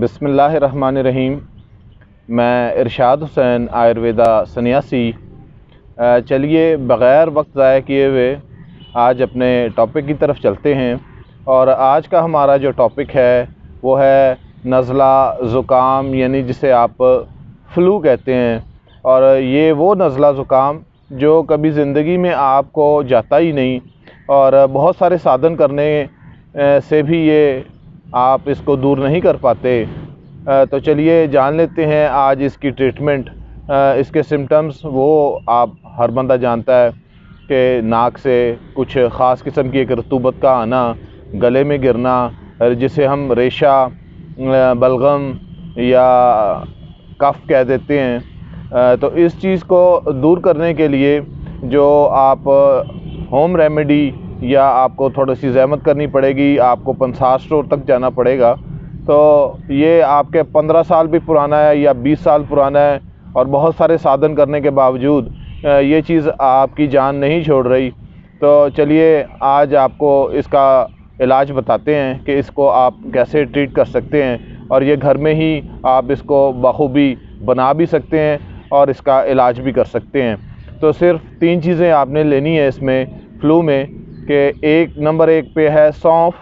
بسم اللہ الرحمن الرحیم۔ میں ارشاد حسین آیورویدا سنیاسی۔ چلیے، بغیر وقت ضائع کیے ہوئے آج اپنے ٹاپک کی طرف چلتے ہیں۔ اور آج کا ہمارا جو ٹاپک ہے، وہ ہے نزلہ زکام یعنی جسے آپ فلو کہتے ہیں۔ اور یہ وہ نزلہ زکام جو کبھی زندگی میں آپ کو جاتا ہی نہیں، اور بہت سارے سادھن کرنے سے بھی یہ آپ اس کو دور نہیں کر پاتے۔ تو چلیے، جان لیتے ہیں آج اس کی ٹریٹمنٹ اس کے سمٹمز وہ آپ، ہر بندہ جانتا ہے کہ ناک سے کچھ خاص قسم کی ایک رطوبت کا آنا، گلے میں گرنا، جسے ہم ریشہ بلغم یا کف کہہ دیتے ہیں۔ تو اس چیز کو دور کرنے کے لیے جو آپ ہوم ریمیڈی یا آپ کو تھوڑی سی زحمت کرنی پڑے گی، آپ کو پنسار اسٹور تک جانا پڑے گا۔ تو یہ آپ کے پندرہ سال بھی پرانا ہے یا بیس سال پرانا ہے اور بہت سارے سادھن کرنے کے باوجود یہ چیز آپ کی جان نہیں چھوڑ رہی۔ تو چلیے، آج آپ کو اس کا علاج بتاتے ہیں کہ اس کو آپ کیسے ٹریٹ کر سکتے ہیں اور یہ گھر میں ہی آپ اس کو بخوبی بنا بھی سکتے ہیں اور اس کا علاج بھی کر سکتے ہیں۔ تو صرف تین چیزیں آپ نے لینی ہے اس میں، فلو میں۔ کہ ایک نمبر ایک پہ ہے سونف،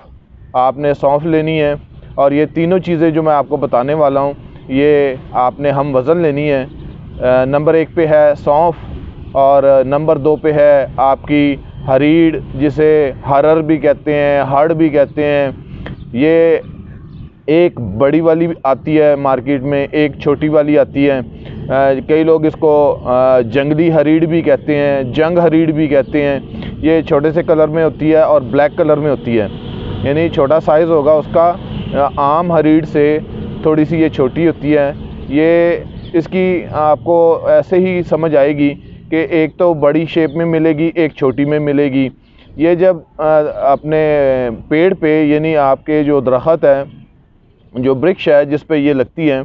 آپ نے سونف لینی ہے اور یہ تینوں چیزیں جو میں آپ کو بتانے والا ہوں، یہ آپ نے ہم وزن لینی ہے۔ نمبر ایک پہ ہے سونف اور نمبر دو پہ ہے آپ کی ہریڑ، جسے ہرر بھی کہتے ہیں، ہڑ بھی کہتے ہیں۔ یہ ایک بڑی والی آتی ہے مارکیٹ میں، ایک چھوٹی والی آتی ہے۔ کئی لوگ اس کو جنگلی ہریڑ بھی کہتے ہیں، جنگ ہریڑ بھی کہتے ہیں۔ یہ چھوٹے سے کلر میں ہوتی ہے اور بلیک کلر میں ہوتی ہے۔ یعنی چھوٹا سائز ہوگا، اس کا عام ہریڑ سے تھوڑی سی یہ چھوٹی ہوتی ہے۔ یہ اس کی آپ کو ایسے ہی سمجھ آئے گی کہ ایک تو بڑی شیپ میں ملے گی، ایک چھوٹی میں ملے گی۔ یہ جب اپنے پیڑ پہ یعنی آپ کے جو درخت ہے، جو برکش ہے، جس پہ یہ لگتی ہیں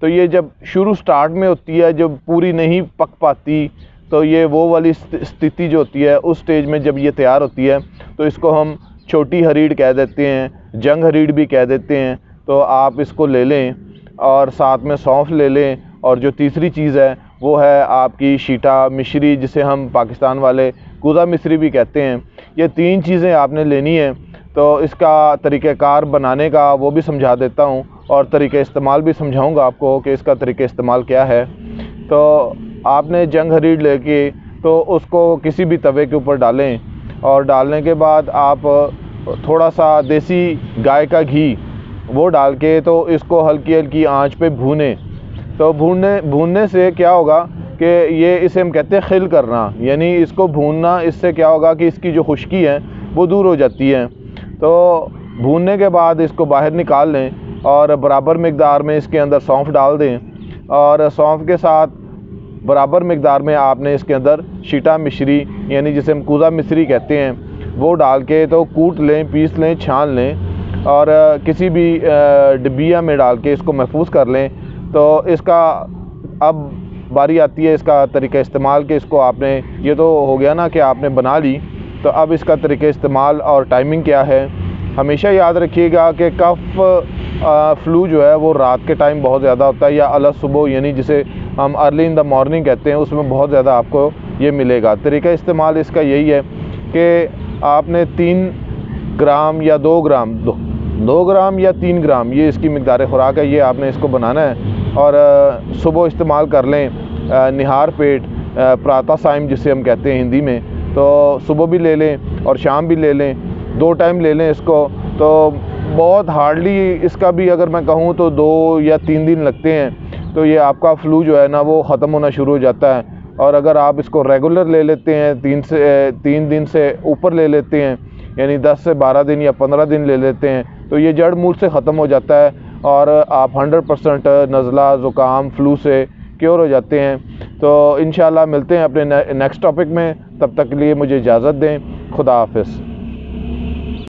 تو یہ جب شروع سٹارٹ میں ہوتی ہے، جب پوری نہیں پک پاتی تو یہ وہ والی استھتی جو ہوتی ہے، اس سٹیج میں جب یہ تیار ہوتی ہے، تو اس کو ہم چھوٹی ہریڑ کہہ دیتے ہیں، جنگ ہریڑ بھی کہہ دیتے ہیں۔ تو آپ اس کو لے لیں اور ساتھ میں سونف لے لیں۔ اور جو تیسری چیز ہے، وہ ہے آپ کی شیٹا مشری جسے ہم پاکستان والے کوزا مصری بھی کہتے ہیں۔ یہ تین چیزیں آپ نے لینی ہیں۔ تو اس کا طریقہ کار بنانے کا وہ بھی سمجھا دیتا ہوں اور طریقہ استعمال بھی سمجھاؤں گا آپ کو کہ اس کا طریقہ استعمال کیا ہے۔ تو آپ نے جنگ ہریڑ لے کے تو اس کو کسی بھی توے کے اوپر ڈالیں اور ڈالنے کے بعد آپ تھوڑا سا دیسی گائے کا گھی وہ ڈال کے تو اس کو ہلکی ہلکی آنچ پہ بھونیں تو بھوننے بھوننے سے کیا ہوگا کہ یہ اسے ہم کہتے ہیں خل کرنا یعنی اس کو بھوننا، اس سے کیا ہوگا کہ اس کی جو خشکی ہے وہ دور ہو جاتی ہے۔ تو بھوننے کے بعد اس کو باہر نکال لیں اور برابر مقدار میں اس کے اندر سونف ڈال دیں اور سونف کے ساتھ برابر مقدار میں آپ نے اس کے اندر شیٹا مشری یعنی جسے ہم کوزا مصری کہتے ہیں، وہ ڈال کے تو کوٹ لیں، پیس لیں، چھان لیں اور کسی بھی ڈبیا میں ڈال کے اس کو محفوظ کر لیں۔ تو اس کا اب باری آتی ہے اس کا طریقہ استعمال کہ اس کو آپ نے، یہ تو ہو گیا نا کہ آپ نے بنا لی۔ تو اب اس کا طریقہ استعمال اور ٹائمنگ کیا ہے۔ ہمیشہ یاد رکھیے گا کہ کف فلو جو ہے وہ رات کے ٹائم بہت زیادہ ہوتا ہے یا الگ صبح یعنی جسے ہم ارلی ان دا مارننگ کہتے ہیں، اس میں بہت زیادہ آپ کو یہ ملے گا۔ طریقہ استعمال اس کا یہی ہے کہ آپ نے تین گرام یا دو گرام، دو دو گرام یا تین گرام، یہ اس کی مقدار خوراک ہے، یہ آپ نے اس کو بنانا ہے۔ اور صبح استعمال کر لیں نہار پیٹ پراتا سائم جسے ہم کہتے ہیں ہندی میں۔ تو صبح بھی لے لیں اور شام بھی لے لیں، دو ٹائم لے لیں اس کو۔ تو بہت ہارڈلی اس کا بھی اگر میں کہوں تو دو یا تین دن لگتے ہیں۔ تو یہ آپ کا فلو جو ہے نا وہ ختم ہونا شروع ہو جاتا ہے۔ اور اگر آپ اس کو ریگولر لے لیتے ہیں، تین سے، تین دن سے اوپر لے لیتے ہیں یعنی دس سے بارہ دن یا پندرہ دن لے لیتے ہیں، تو یہ جڑ مول سے ختم ہو جاتا ہے۔ اور آپ ہنڈریڈ پرسنٹ نزلہ، زکام فلو سے کیور ہو جاتے ہیں۔ تو انشاءاللہ ملتے ہیں اپنے نیکسٹ ٹاپک میں۔ تب تک کے لیے مجھے اجازت دیں۔ خدا حافظ۔